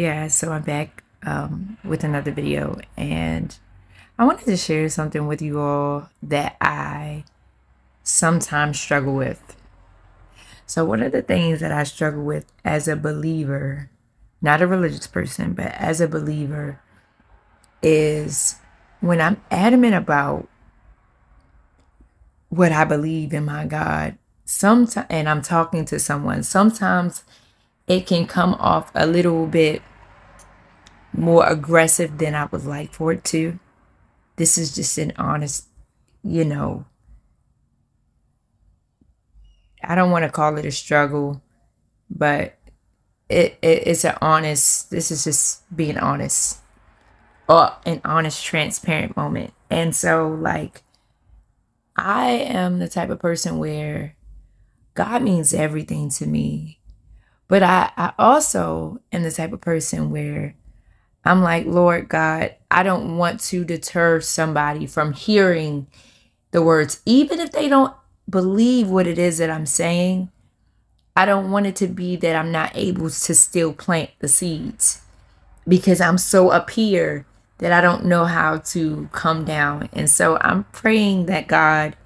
Yeah, so I'm back um, with another video, and I wanted to share something with you all that I sometimes struggle with. So, one of the things that I struggle with as a believer, not a religious person, but as a believer, is when I'm adamant about what I believe in my God, sometimes, and I'm talking to someone, sometimes it can come off a little bit more aggressive than I would like for it to. This is just an honest, you know, I don't want to call it a struggle, but it, it it's an honest, this is just being honest or an honest, transparent moment. And so, like, I am the type of person where God means everything to me. But I, I also am the type of person where I'm like, Lord God, I don't want to deter somebody from hearing the words, even if they don't believe what it is that I'm saying. I don't want it to be that I'm not able to still plant the seeds because I'm so up here that I don't know how to come down. And so I'm praying that God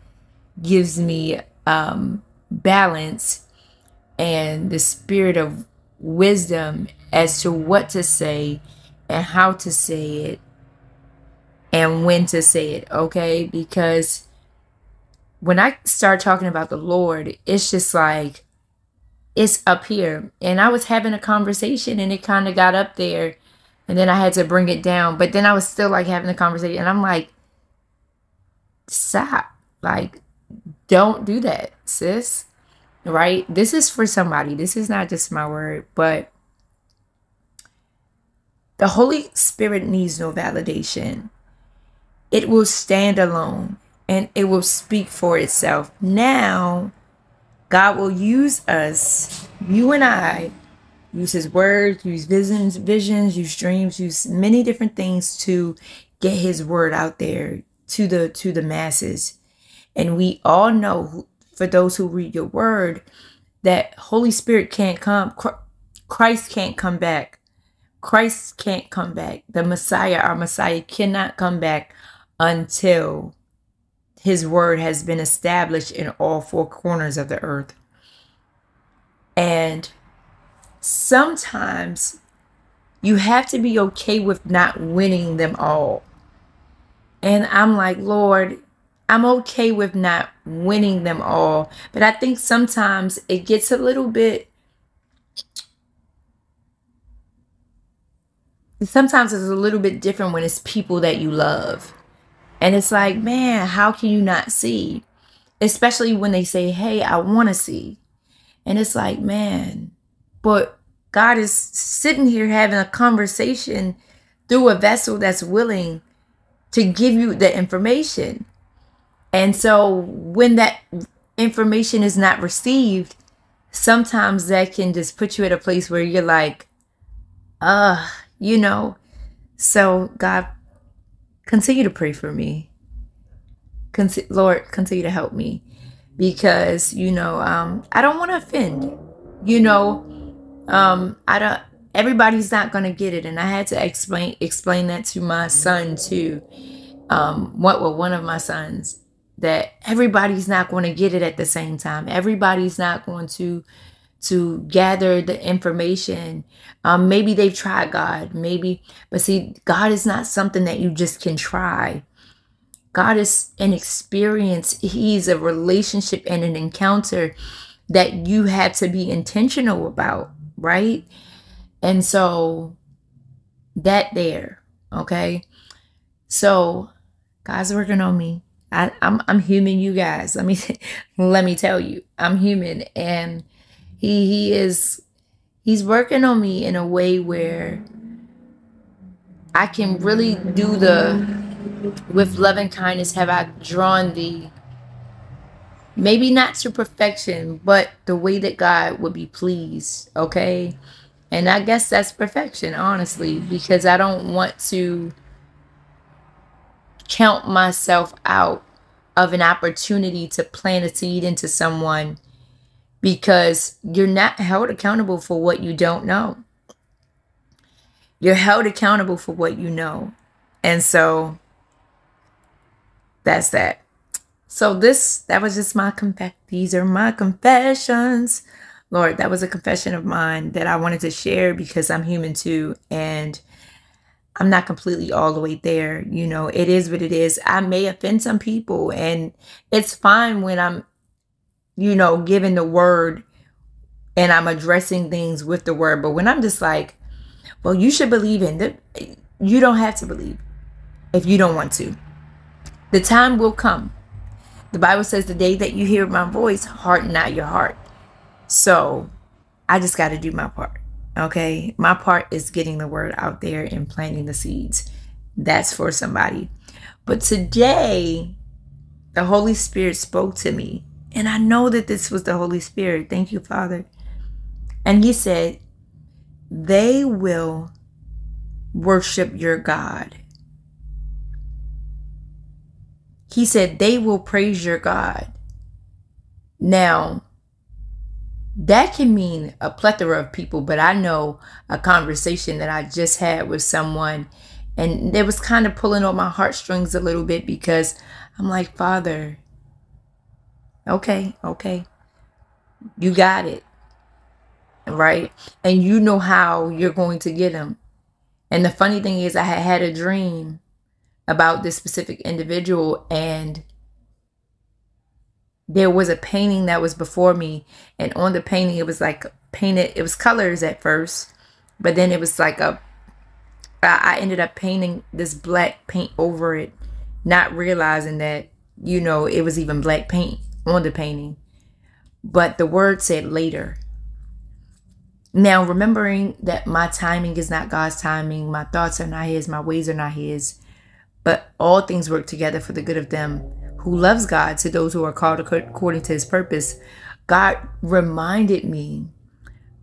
gives me um, balance and the spirit of wisdom as to what to say and how to say it and when to say it, okay? Because when I start talking about the Lord, it's just like it's up here. And I was having a conversation and it kind of got up there and then I had to bring it down. But then I was still like having the conversation and I'm like, stop. Like, don't do that, sis right? This is for somebody. This is not just my word, but the Holy Spirit needs no validation. It will stand alone and it will speak for itself. Now, God will use us, you and I, use his words, use visions, visions, use dreams, use many different things to get his word out there to the to the masses. And we all know for those who read your word that Holy Spirit can't come, Christ can't come back. Christ can't come back. The Messiah, our Messiah, cannot come back until his word has been established in all four corners of the earth. And sometimes you have to be okay with not winning them all. And I'm like, Lord, I'm okay with not winning them all, but I think sometimes it gets a little bit. Sometimes it's a little bit different when it's people that you love. And it's like, man, how can you not see? Especially when they say, hey, I want to see. And it's like, man, but God is sitting here having a conversation through a vessel that's willing to give you the information. And so when that information is not received, sometimes that can just put you at a place where you're like, uh, you know. So God, continue to pray for me. Con- Lord, continue to help me because you know um, I don't want to offend. You know, um, I don't. Everybody's not gonna get it, and I had to explain explain that to my son too. Um, what well, one of my sons, that everybody's not going to get it at the same time. Everybody's not going to to gather the information. Um, maybe they've tried God, maybe, but see, God is not something that you just can try. God is an experience. He's a relationship and an encounter that you have to be intentional about, right? And so that there, okay? So God's working on me. I, I'm I'm human, you guys. Let me let me tell you, I'm human, and he he is he's working on me in a way where I can really do the with love and kindness have I drawn thee maybe not to perfection, but the way that God would be pleased, okay? And I guess that's perfection, honestly, because I don't want to count myself out of an opportunity to plant a seed into someone because you're not held accountable for what you don't know. you're held accountable for what you know. And so that's that. So this that was just my confess these are my confessions. Lord, that was a confession of mine that I wanted to share because I'm human too and I'm not completely all the way there. You know, it is what it is. I may offend some people and it's fine when I'm you know, giving the word and I'm addressing things with the word, but when I'm just like, well, you should believe in that you don't have to believe if you don't want to. The time will come. The Bible says the day that you hear my voice, harden not your heart. So I just got to do my part. Okay. My part is getting the word out there and planting the seeds. That's for somebody. But today, the Holy Spirit spoke to me. And I know that this was the Holy Spirit. Thank you, Father. And He said, They will worship your God. He said, They will praise your God. Now, that can mean a plethora of people, but I know a conversation that I just had with someone, and it was kind of pulling on my heartstrings a little bit because I'm like, Father, okay, okay, you got it, right? And you know how you're going to get them. And the funny thing is, I had had a dream about this specific individual, and there was a painting that was before me and on the painting it was like painted it was colors at first but then it was like a i ended up painting this black paint over it not realizing that you know it was even black paint on the painting. But the word said later. Now remembering that my timing is not god's timing my thoughts are not his my ways are not his but all things work together for the good of them who loves God, to those who are called according to his purpose, God reminded me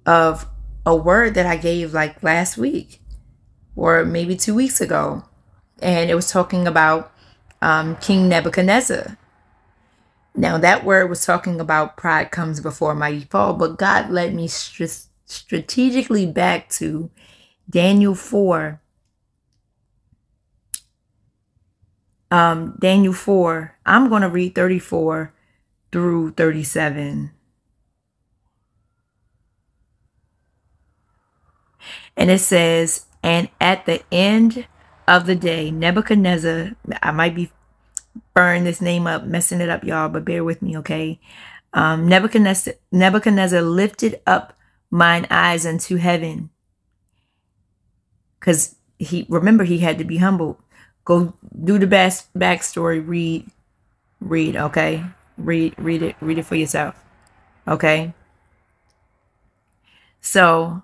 of a word that I gave like last week or maybe two weeks ago. And it was talking about um, King Nebuchadnezzar. Now, that word was talking about pride comes before mighty fall, but God led me st- strategically back to Daniel 4 um, Daniel 4. I'm going to read 34 through 37. And it says, And at the end of the day, Nebuchadnezzar, I might be burning this name up, messing it up, y'all, but bear with me, okay? Um, Nebuchadnezzar, Nebuchadnezzar lifted up mine eyes unto heaven. Because he remember he had to be humbled. Go do the best backstory. Read, read. Okay, read, read it, read it for yourself. Okay. So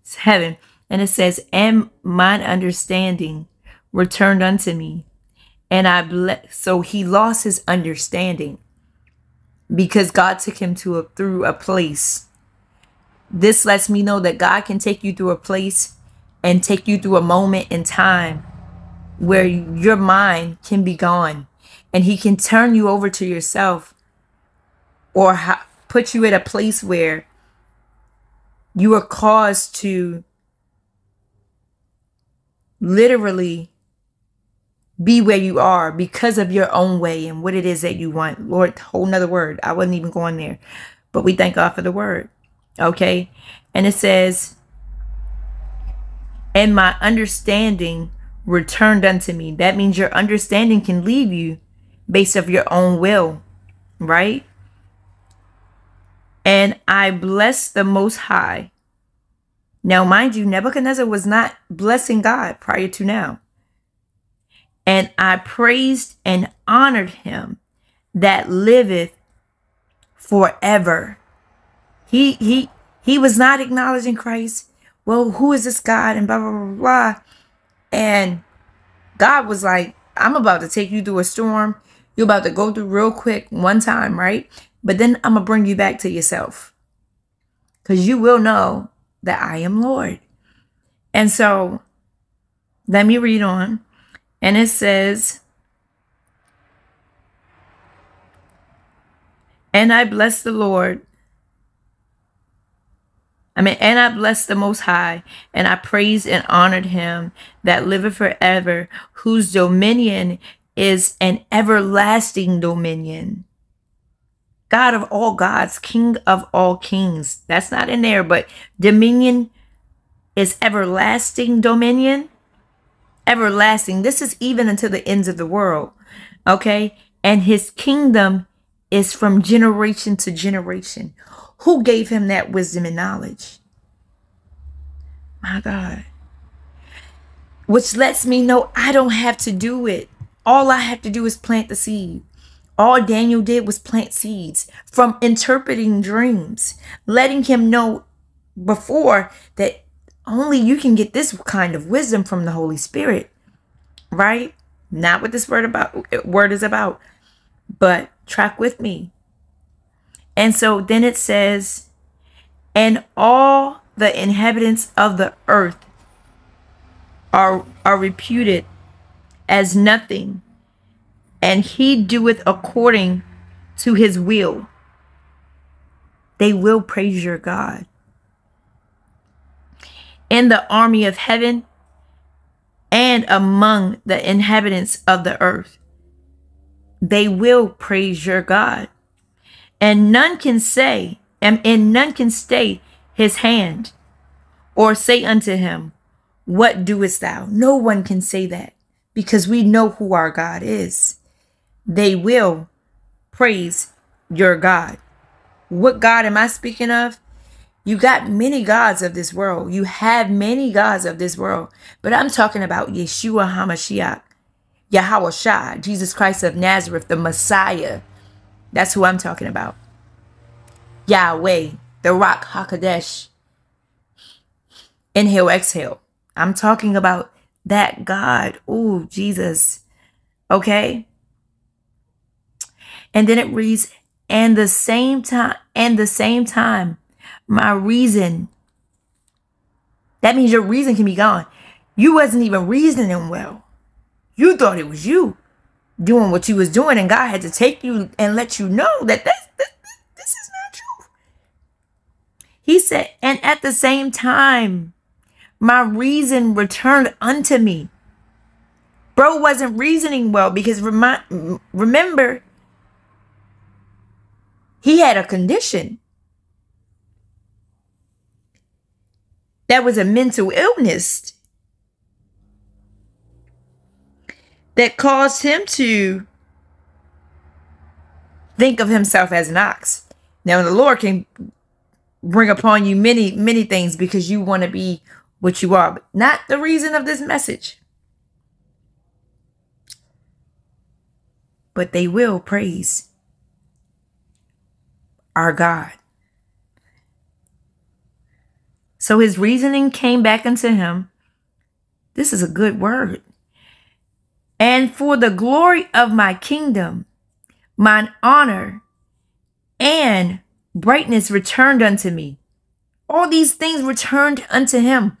it's heaven, and it says, "And mine understanding returned unto me, and I bless." So he lost his understanding because God took him to a through a place this lets me know that God can take you through a place and take you through a moment in time where your mind can be gone and he can turn you over to yourself or put you at a place where you are caused to literally be where you are because of your own way and what it is that you want. Lord, whole nother word. I wasn't even going there. But we thank God for the word. Okay. And it says, and my understanding returned unto me. That means your understanding can leave you based of your own will, right? And I bless the Most High. Now, mind you, Nebuchadnezzar was not blessing God prior to now. And I praised and honored him that liveth forever. He he he was not acknowledging Christ. Well, who is this God? And blah blah blah blah. And God was like, I'm about to take you through a storm. You're about to go through real quick one time, right? But then I'm gonna bring you back to yourself. Because you will know that I am Lord. And so let me read on. And it says, And I bless the Lord I mean, and I blessed the Most High, and I praised and honored him that liveth forever, whose dominion is an everlasting dominion. God of all gods, King of all kings. That's not in there, but dominion is everlasting dominion. Everlasting. This is even until the ends of the world. Okay? And his kingdom is from generation to generation. Who gave him that wisdom and knowledge? My God. Which lets me know I don't have to do it. All I have to do is plant the seed. All Daniel did was plant seeds from interpreting dreams, letting him know before that only you can get this kind of wisdom from the Holy Spirit, right? Not what this word about word is about, but track with me. And so then it says, and all the inhabitants of the earth are are reputed as nothing, and he doeth according to his will. They will praise your God. In the army of heaven and among the inhabitants of the earth, they will praise your God. And none can say, and, and none can stay his hand or say unto him, What doest thou? No one can say that because we know who our God is. They will praise your God. What God am I speaking of? You got many gods of this world. You have many gods of this world. But I'm talking about Yeshua HaMashiach, Yahweh Jesus Christ of Nazareth, the Messiah. That's who I'm talking about. Yahweh, the Ruach HaKodesh. Inhale, exhale. I'm talking about that God. Oh, Jesus. Okay? And then it reads, and the same time, and the same time, my reason. That means your reason can be gone. You wasn't even reasoning well. You thought it was you doing what you was doing, and God had to take you and let you know that this, this, this is not true. He said, and at the same time, my reason returned unto me. Bro wasn't reasoning well because remi- remember, he had a condition that was a mental illness that caused him to think of himself as an ox. Now, the Lord can bring upon you many, many things because you want to be what you are, but not the reason of this message. But they will praise our God. So his reasoning came back unto him. This is a good word. And for the glory of my kingdom, mine honor and brightness returned unto me. All these things returned unto him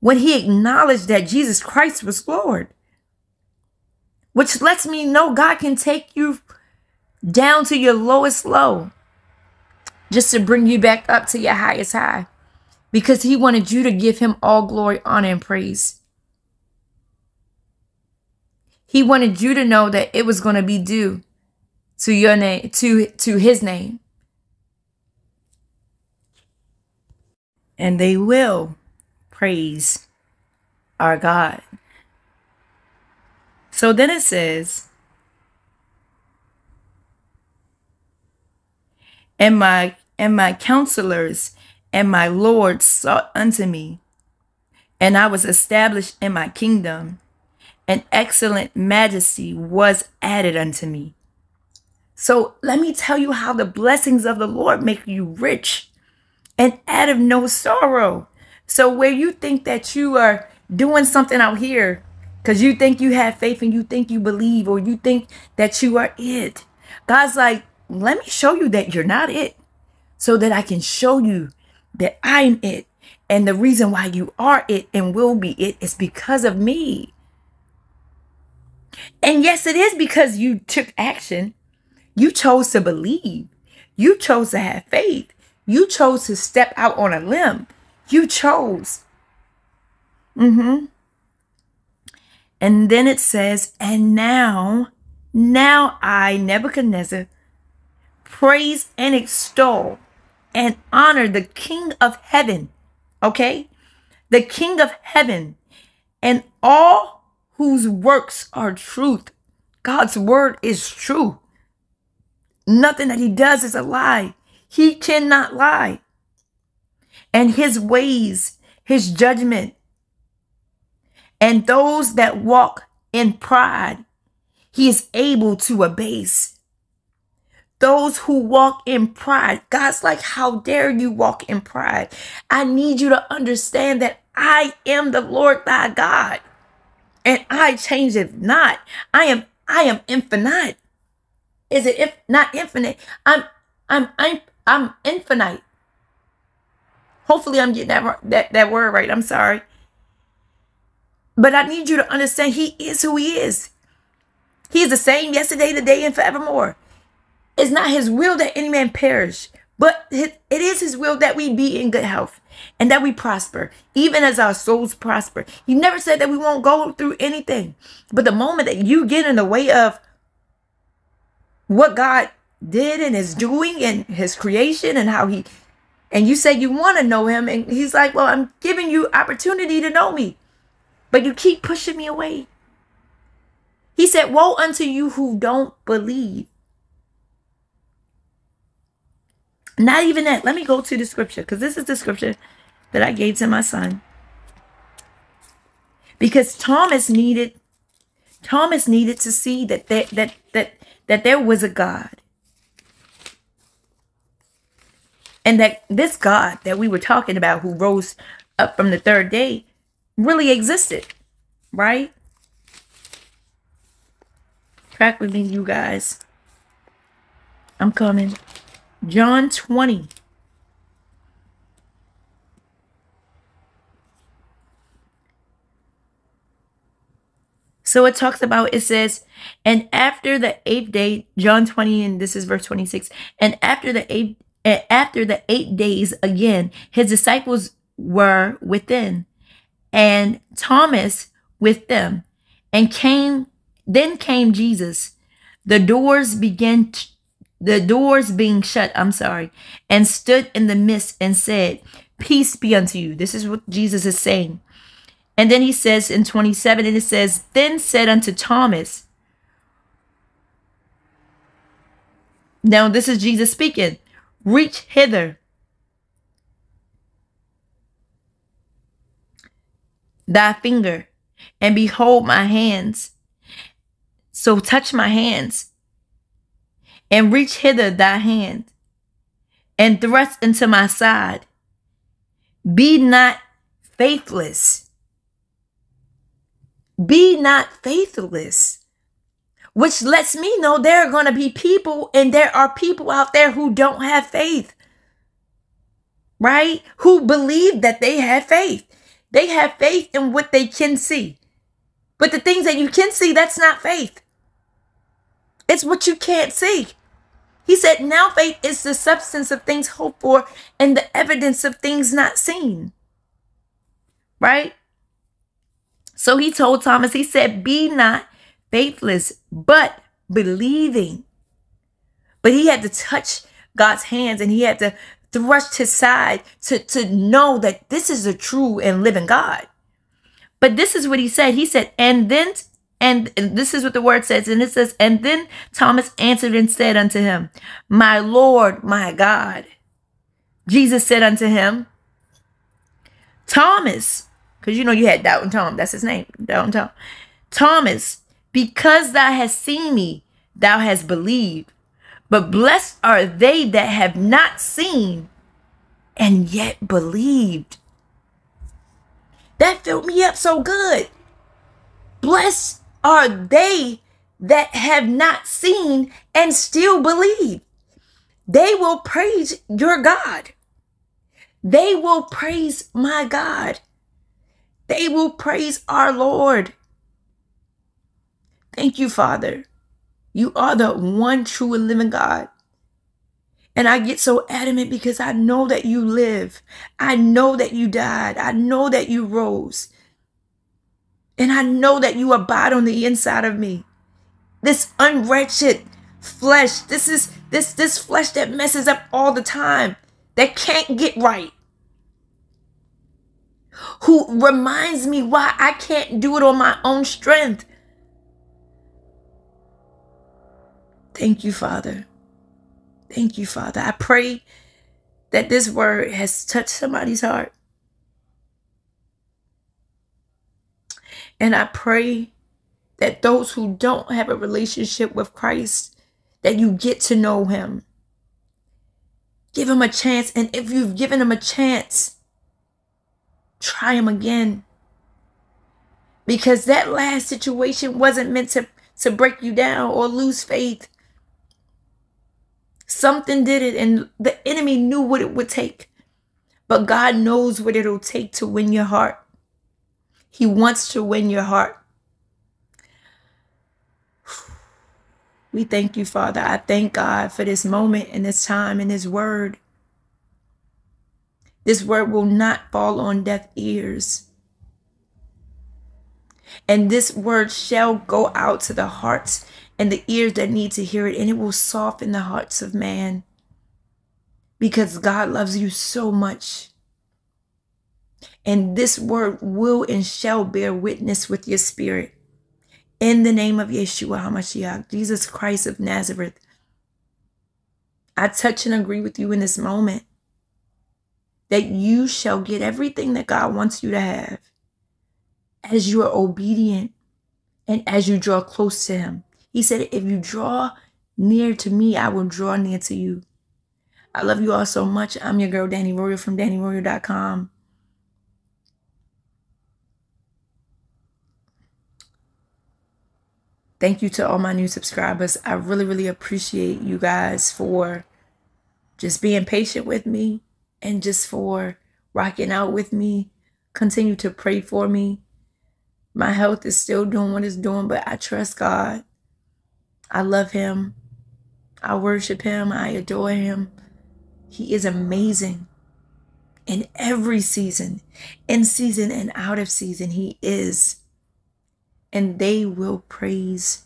when he acknowledged that Jesus Christ was Lord. Which lets me know God can take you down to your lowest low just to bring you back up to your highest high because he wanted you to give him all glory, honor, and praise. He wanted you to know that it was going to be due to your name, to, to his name. And they will praise our God. So then it says, and my and my counselors and my Lord sought unto me, and I was established in my kingdom, and excellent majesty was added unto me. So let me tell you how the blessings of the Lord make you rich and add of no sorrow. So where you think that you are doing something out here because you think you have faith and you think you believe or you think that you are it, God's like, let me show you that you're not it so that I can show you that I'm it. And the reason why you are it and will be it is because of me. And yes, it is because you took action. You chose to believe. You chose to have faith. You chose to step out on a limb. You chose. Mm-hmm. And then it says, and now, now I, Nebuchadnezzar, praise and extol and honor the King of heaven. Okay? The King of heaven and all whose works are truth. God's word is true. Nothing that he does is a lie. He cannot lie. And his ways, his judgment, and those that walk in pride, he is able to abase. Those who walk in pride, God's like, How dare you walk in pride? I need you to understand that I am the Lord thy God, and I change it not. I am I am infinite. Is it if not infinite? I'm I'm I'm I'm infinite. Hopefully I'm getting that that, that word right. I'm sorry. But I need you to understand he is who he is. He is the same yesterday, today, and forevermore. It's not his will that any man perish, but it is his will that we be in good health and that we prosper, even as our souls prosper. He never said that we won't go through anything. But the moment that you get in the way of what God did and is doing and his creation and how he and you say you want to know him and he's like, "Well, I'm giving you opportunity to know me." But you keep pushing me away. He said, "Woe unto you who don't believe." Not even that. Let me go to the scripture because this is the scripture that I gave to my son. Because Thomas needed Thomas needed to see that that that that, that there was a God. And that this God that we were talking about who rose up from the third day really existed, right? Track with me, you guys. I'm coming. John 20. So it talks about, it says, and after the eighth day, John 20, and this is verse 26, and after the eighth, after the eight days again, his disciples were within, and Thomas with them, and came, then came Jesus. The doors began the doors being shut, I'm sorry, and stood in the midst and said, Peace be unto you. This is what Jesus is saying. And then he says in 27, and it says, Then said unto Thomas, Now this is Jesus speaking, reach hither. Thy finger, and behold my hands. So touch my hands and reach hither thy hand, and thrust into my side. Be not faithless. Be not faithless. Which lets me know there are going to be people, and there are people out there who don't have faith, right? Who believe that they have faith. They have faith in what they can see. But the things that you can see, that's not faith. It's what you can't see. He said, Now faith is the substance of things hoped for and the evidence of things not seen. Right? So he told Thomas, he said, Be not faithless, but believing. But he had to touch God's hands and he had to thrust his side to, to know that this is a true and living God. But this is what he said. He said, And then and this is what the word says. And it says, And then Thomas answered and said unto him, My Lord, my God. Jesus said unto him, Thomas, because you know you had Doubting Tom, that's his name, Doubt and Tom. Thomas, because thou hast seen me, thou hast believed. But blessed are they that have not seen and yet believed. That filled me up so good. Blessed are they that have not seen and still believe. They will praise your God. They will praise my God. They will praise our Lord. Thank you, Father. You are the one true and living God. And I get so adamant because I know that you live. I know that you died. I know that you rose. And I know that you abide on the inside of me. This unwretched flesh, this is this this flesh that messes up all the time, that can't get right. Who reminds me why I can't do it on my own strength. Thank you, Father. Thank you, Father. I pray that this word has touched somebody's heart. And I pray that those who don't have a relationship with Christ, that you get to know him. Give him a chance. And if you've given him a chance, try him again. Because that last situation wasn't meant to, to break you down or lose faith. Something did it, and the enemy knew what it would take. But God knows what it'll take to win your heart. He wants to win your heart. We thank you, Father. I thank God for this moment and this time and His word. This word will not fall on deaf ears. And this word shall go out to the hearts and the ears that need to hear it, and it will soften the hearts of man because God loves you so much. And this word will and shall bear witness with your spirit. In the name of Yeshua HaMashiach, Jesus Christ of Nazareth, I touch and agree with you in this moment that you shall get everything that God wants you to have as you are obedient and as you draw close to Him. He said, If you draw near to me, I will draw near to you. I love you all so much. I'm your girl, Danni Royal from DanniRoyal.com. Thank you to all my new subscribers. I really, really appreciate you guys for just being patient with me and just for rocking out with me. Continue to pray for me. My health is still doing what it's doing, but I trust God. I love him. I worship him. I adore him. He is amazing. In every season, in season and out of season, he is. And they will praise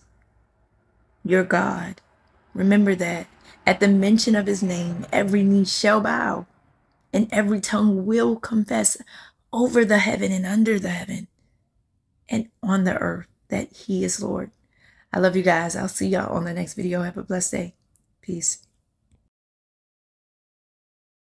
your God. Remember that. At the mention of his name, every knee shall bow and every tongue will confess over the heaven and under the heaven and on the earth that he is Lord. I love you guys. I'll see y'all on the next video. Have a blessed day. Peace.